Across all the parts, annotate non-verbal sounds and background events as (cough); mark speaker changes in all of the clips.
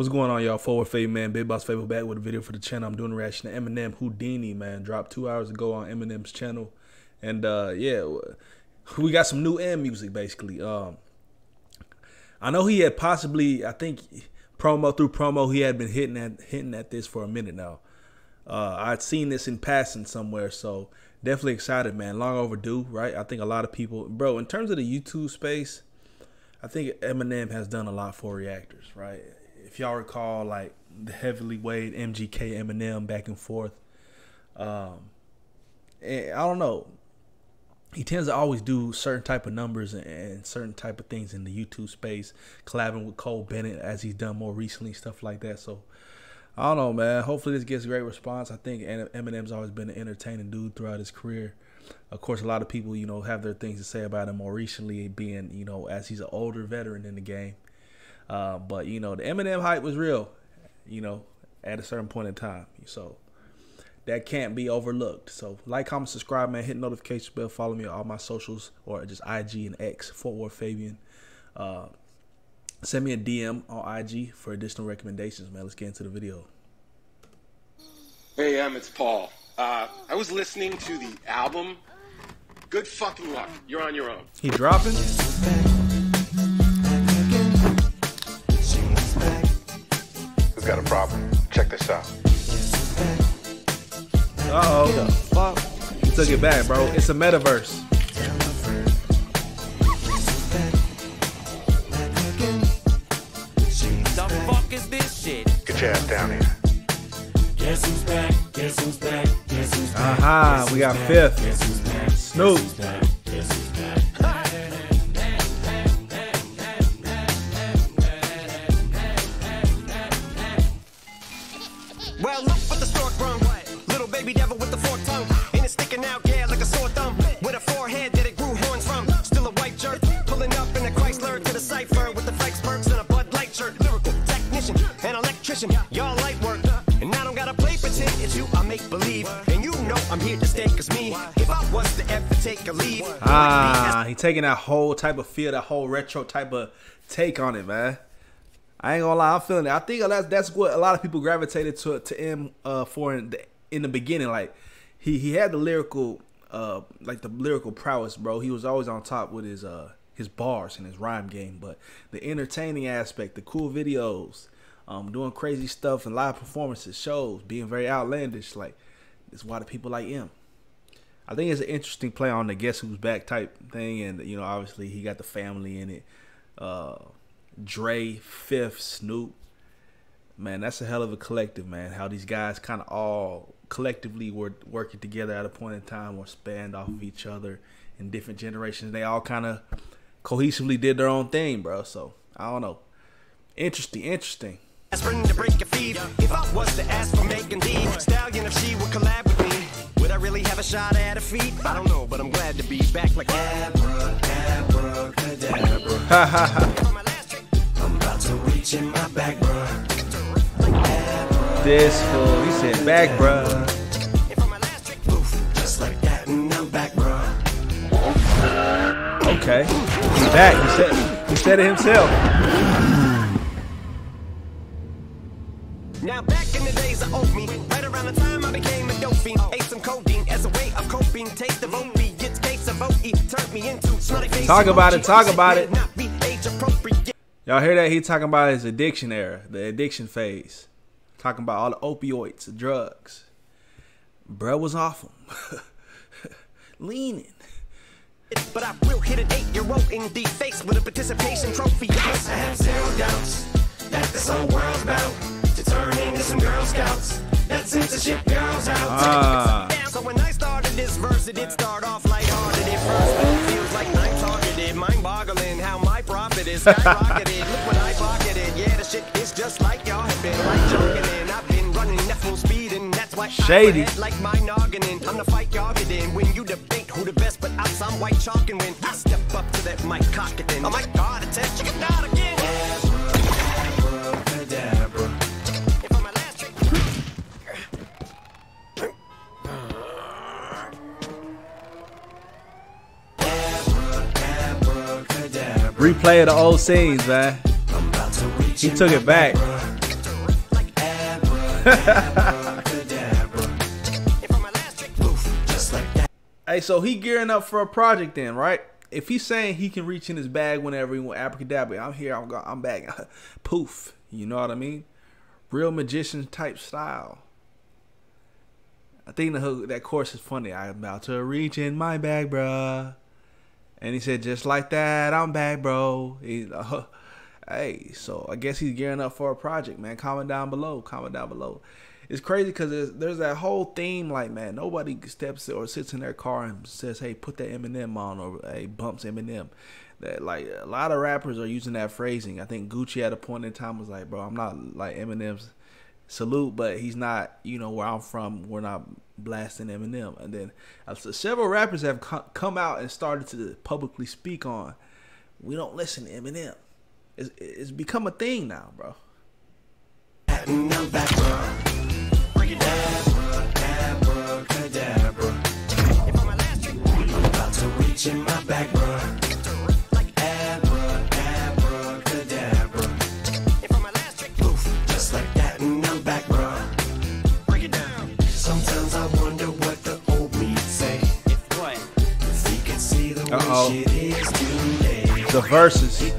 Speaker 1: What's going on, y'all? Fort Worth Fabian, Big Boss Fabo back with a video for the channel. I'm doing a reaction to Eminem Houdini, man. Dropped two hours ago on Eminem's channel. And uh yeah, we got some new M music basically. Um I know he had possibly, I think promo through promo, he had been hitting at hitting at this for a minute now. Uh I'd seen this in passing somewhere, so definitely excited, man. Long overdue, right? I think a lot of people bro, in terms of the YouTube space, I think Eminem has done a lot for reactors, right? If y'all recall, like the heavily weighed MGK Eminem back and forth. Um, and I don't know. He tends to always do certain type of numbers and, and certain type of things in the YouTube space, collabing with Cole Bennett as he's done more recently, stuff like that. So I don't know, man. Hopefully this gets great response. I think Eminem's always been an entertaining dude throughout his career. Of course, a lot of people, you know, have their things to say about him more recently, being, you know, as he's an older veteran in the game. Uh, but you know, the Eminem hype was real, you know, at a certain point in time. So that can't be overlooked. So like, comment, subscribe, man. Hit notification bell. Follow me on all my socials or just IG and X. Fort Worth Fabian. Uh, send me a DM on IG for additional recommendations, man. Let's get into the video.
Speaker 2: Hey, Em, it's Paul. Uh, I was listening to the album. Good fucking luck. You're on your own.
Speaker 1: He dropping?
Speaker 3: This out.
Speaker 1: Uh oh. He took it back, bro. It's a metaverse.
Speaker 3: Get your ass down here. Guess who's back? Guess who's
Speaker 1: back? Guess who's back? Huh. We got fifth. Snoop.
Speaker 4: Baby devil with the forked tongue. And it's sticking out, yeah, like a sore thumb. With a forehead that it grew horns from. Still a white jerk. Pulling up in a Chrysler to the cipher with the Fikes perks and a Bud Light shirt. Lyrical technician and electrician. Y'all light work. And I don't gotta play pretend. It's you I make believe. And you know I'm here to stay, cause me. If I was to ever take a leave.
Speaker 1: Ah, he taking that whole type of feel, that whole retro type of take on it, man. I ain't gonna lie, I'm feeling it. I think that's that's what a lot of people gravitated to to him uh, for in the, in the beginning. Like he he had the lyrical uh like the lyrical prowess, bro. He was always on top with his uh his bars and his rhyme game, but the entertaining aspect, the cool videos, um, doing crazy stuff and live performances, shows, being very outlandish, like it's why the people like him. I think it's an interesting play on the guess who's back type thing, and you know, obviously he got the family in it. Uh, Dre, Fifth, Snoop. Man, that's a hell of a collective, man. How these guys kind of all collectively were working together at a point in time or spanned off of each other in different generations. They all kind of cohesively did their own thing, bro. So I don't know. Interesting, interesting. to break If I was to ask for Megan Thee Stallion, if she would collab with me, would I really have a shot at a feat? I don't know, but I'm glad to be back like Abra, Abra, Cadabra. my back, bruh. This fool, he said back, bruh. Just like that, and I'm back, bruh. Okay, he's back. He said, he said it himself. Now back in the days of old me, right around the time I became a dope fiend, ate some codeine as a way of coping. Taste of opiates, case of OE, turned me into snotty face. Talk about it, talk about it. Y'all hear that? He talking about his addiction era, the addiction phase. Talking about all the opioids, the drugs. Bro was off him. (laughs) Leaning. But I will hit an eight-year-old in the face with a participation trophy. Yes, I have zero doubts that this whole world's about to turn into some Girl Scouts. That censorship girls out. Ah. So when I started this verse, it did start off lighthearted at first, but it feels like I'm targeted, mind-boggling how my profit is (laughs) skyrocketed. Look what I pocketed. Yeah, the shit is just like y'all have been like jogging Shady. Like my noggin in. I'm the fight in. When you debate who the best, but I'm some white chalk, and when I step up to that mic, cock it in. Oh my God, it's a chicken again. Replay of the old scenes, man. He took it back. (laughs) (laughs) Hey, so he gearing up for a project then, right? If he's saying he can reach in his bag whenever he want, abracadabra, I'm here, I'm I'm back, (laughs) poof. You know what I mean? Real magician type style. I think the that chorus is funny. I'm about to reach in my bag, bruh. And he said, just like that, I'm back, bro. He, uh, (laughs) hey, so I guess he's gearing up for a project, man. Comment down below. Comment down below. It's crazy because there's, that whole theme, like, man, nobody steps or sits in their car and says, hey, put that Eminem on, or hey, bumps Eminem. That like a lot of rappers are using that phrasing. I think Gucci at a point in time was like, bro, I'm not like Eminem's salute, but he's not, you know, where I'm from. We're not blasting Eminem. And then uh, several rappers have co- come out and started to publicly speak on, we don't listen to Eminem. It's, it's become a thing now, bro.
Speaker 3: See the way
Speaker 1: Uh-oh.
Speaker 3: shit is today,
Speaker 1: The verses.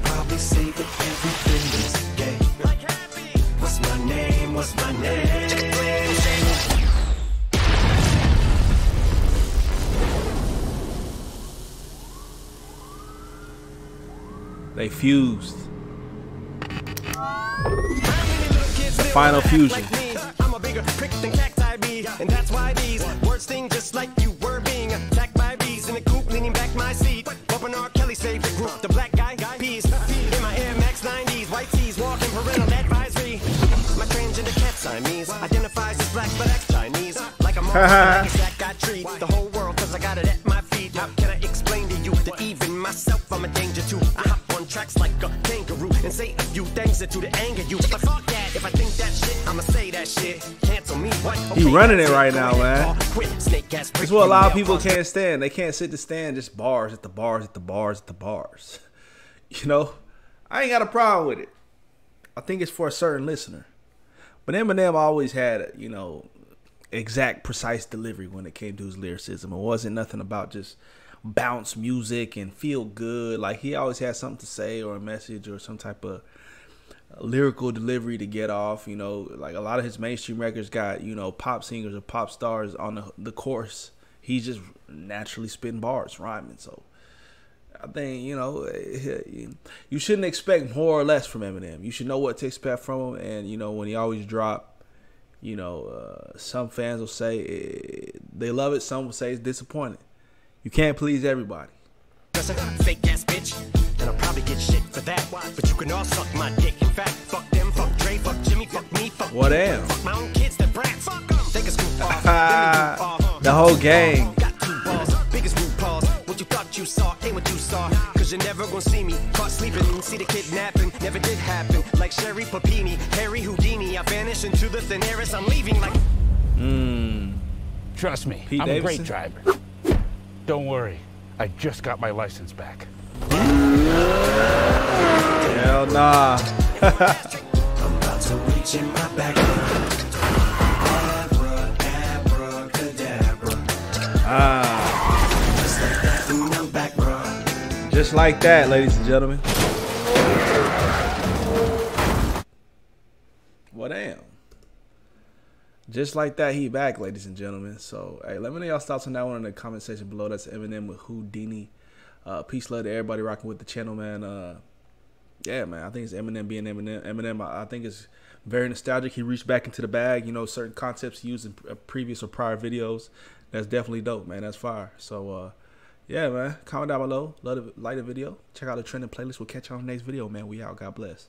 Speaker 1: They fused. The final fusion.
Speaker 4: I'm a bigger prick than cacti be, and that's why these words sting just like you were being attacked by bees in the coop, leaning back my seat, bumping R. Kelly's favorite group, the Black Eyed Peas. In my Air Max 90s, white tees, walking parental advisory. My transgender cat Siamese identifies as black but acts Chinese, like a (laughs) a few things that do to anger you. But fuck that, if I think that shit, I'ma say that shit. Cancel me, what?
Speaker 1: He running it right now, man.
Speaker 4: Paul. Quit, snake ass
Speaker 1: That's what a lot of people can't stand. They can't sit to stand just bars at the bars at the bars at the bars. (laughs) You know, I ain't got a problem with it. I think it's for a certain listener. But Eminem always had, you know, exact, precise delivery when it came to his lyricism. It wasn't nothing about just bounce music and feel good. Like he always had something to say or a message or some type of lyrical delivery to get off. You know, like a lot of his mainstream records got you know pop singers or pop stars on the the chorus. He's just naturally spitting bars, rhyming. So I think you know you shouldn't expect more or less from Eminem. You should know what to expect from him, and you know when he always drop. You know, uh, some fans will say eh, they love it. Some will say it's disappointing. You can't please everybody.
Speaker 4: Fake ass bitch, and I'll probably get shit for that. But you can all suck my dick. Goof off. (laughs)
Speaker 1: The whole gang.
Speaker 4: Got two balls, biggest root balls. What you thought you saw ain't what you saw. Cause you're never gonna see me caught sleeping. See the kidnapping, never did happen. Like Sherri Papini, Harry Houdini. I vanish into the thin air as I'm leaving like. Hmm.
Speaker 5: Trust me,
Speaker 1: Pete
Speaker 5: I'm
Speaker 1: Davidson?
Speaker 5: a great driver. Don't worry, I just got my license back.
Speaker 1: Hell nah. (laughs)
Speaker 3: Reach in my back.
Speaker 1: Ah. Just like that, ladies and gentlemen. Well, damn. Just like that, he back, ladies and gentlemen. So, hey, let me know y'all thoughts on that one in the comment section below. That's Eminem with Houdini. Uh, peace, love to everybody rocking with the channel, man. Uh, yeah, man. I think it's Eminem being Eminem. Eminem, I I think it's very nostalgic. He reached back into the bag. You know, certain concepts he used in uh, previous or prior videos. That's definitely dope, man. That's fire. So, uh, yeah, man. Comment down below. Love the, like the video. Check out the trending playlist. We'll catch you on the next video, man. We out. God bless.